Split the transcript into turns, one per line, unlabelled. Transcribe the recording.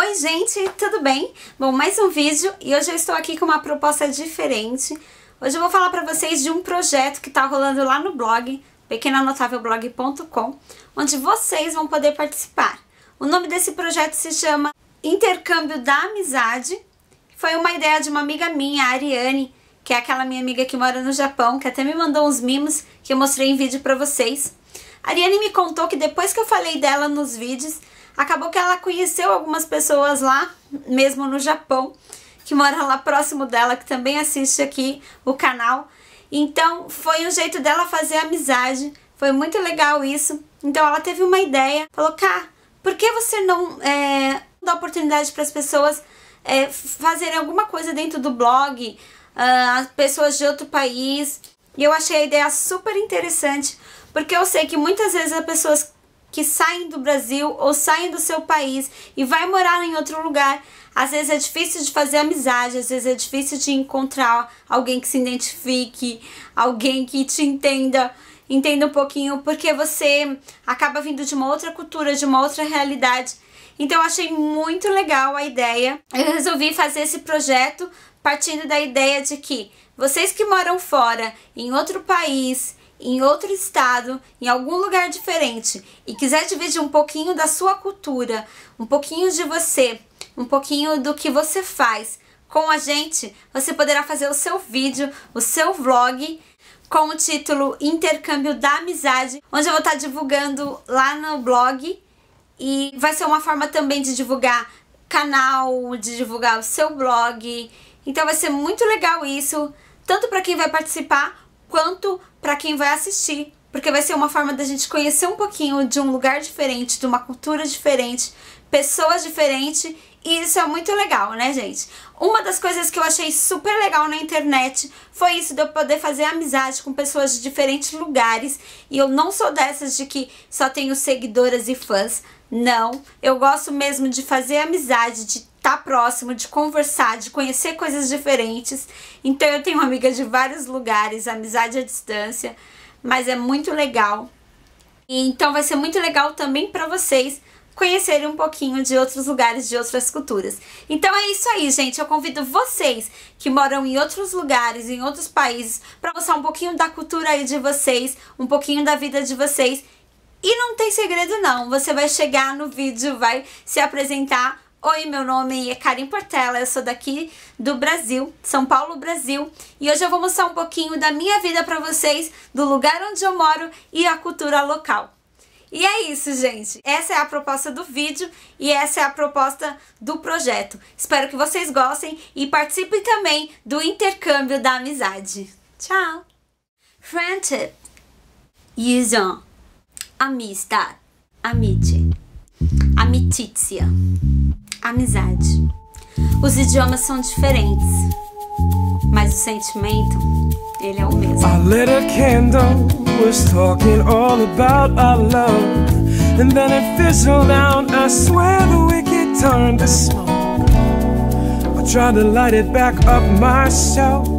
Oi gente, tudo bem? Bom, mais um vídeo e hoje eu estou aqui com uma proposta diferente. Hoje eu vou falar para vocês de um projeto que está rolando lá no blog, pequenanotávelblog.com, onde vocês vão poder participar. O nome desse projeto se chama Intercâmbio da Amizade. Foi uma ideia de uma amiga minha, a Ariane, que é aquela minha amiga que mora no Japão, que até me mandou uns mimos que eu mostrei em vídeo para vocês. Ariane me contou que depois que eu falei dela nos vídeos, acabou que ela conheceu algumas pessoas lá, mesmo no Japão, que moram lá próximo dela, que também assiste aqui o canal. Então foi um jeito dela fazer amizade, foi muito legal isso. Então ela teve uma ideia, falou, cá, por que você não é, dá oportunidade para as pessoas é, fazerem alguma coisa dentro do blog, uh, pessoas de outro país? E eu achei a ideia super interessante, porque eu sei que muitas vezes as pessoas que saem do Brasil ou saem do seu país e vai morar em outro lugar, às vezes é difícil de fazer amizade, às vezes é difícil de encontrar alguém que se identifique, alguém que te entenda, entenda um pouquinho, porque você acaba vindo de uma outra cultura, de uma outra realidade. Então eu achei muito legal a ideia. Eu resolvi fazer esse projeto partindo da ideia de que vocês que moram fora, em outro país, em outro estado, em algum lugar diferente e quiser dividir um pouquinho da sua cultura, um pouquinho de você, um pouquinho do que você faz com a gente, você poderá fazer o seu vídeo, o seu vlog com o título Intercâmbio da Amizade, onde eu vou estar divulgando lá no blog e vai ser uma forma também de divulgar canal, de divulgar o seu blog. Então vai ser muito legal isso, tanto para quem vai participar quanto para quem vai assistir, porque vai ser uma forma da gente conhecer um pouquinho de um lugar diferente, de uma cultura diferente, pessoas diferentes, e isso é muito legal, né, gente? Uma das coisas que eu achei super legal na internet foi isso de eu poder fazer amizade com pessoas de diferentes lugares, e eu não sou dessas de que só tenho seguidoras e fãs. Não, eu gosto mesmo de fazer amizade, de estar tá próximo, de conversar, de conhecer coisas diferentes. Então eu tenho amigas de vários lugares, amizade à distância, mas é muito legal. Então vai ser muito legal também para vocês conhecerem um pouquinho de outros lugares, de outras culturas. Então é isso aí, gente. Eu convido vocês que moram em outros lugares, em outros países, para mostrar um pouquinho da cultura aí de vocês, um pouquinho da vida de vocês e não tem segredo não, você vai chegar no vídeo, vai se apresentar. Oi, meu nome é Karim Portela, eu sou daqui do Brasil, São Paulo, Brasil, e hoje eu vou mostrar um pouquinho da minha vida para vocês, do lugar onde eu moro e a cultura local. E é isso, gente. Essa é a proposta do vídeo e essa é a proposta do projeto. Espero que vocês gostem e participem também do intercâmbio da amizade. Tchau! Friendship. Yujan amistad, amici, amicizia, amizade. Os idiomas são diferentes, mas o sentimento, ele é o mesmo. I lit a candle, was talking all about our love, and then it fizzled out. I swear the wicked turned to smoke. I tried to light it back up myself.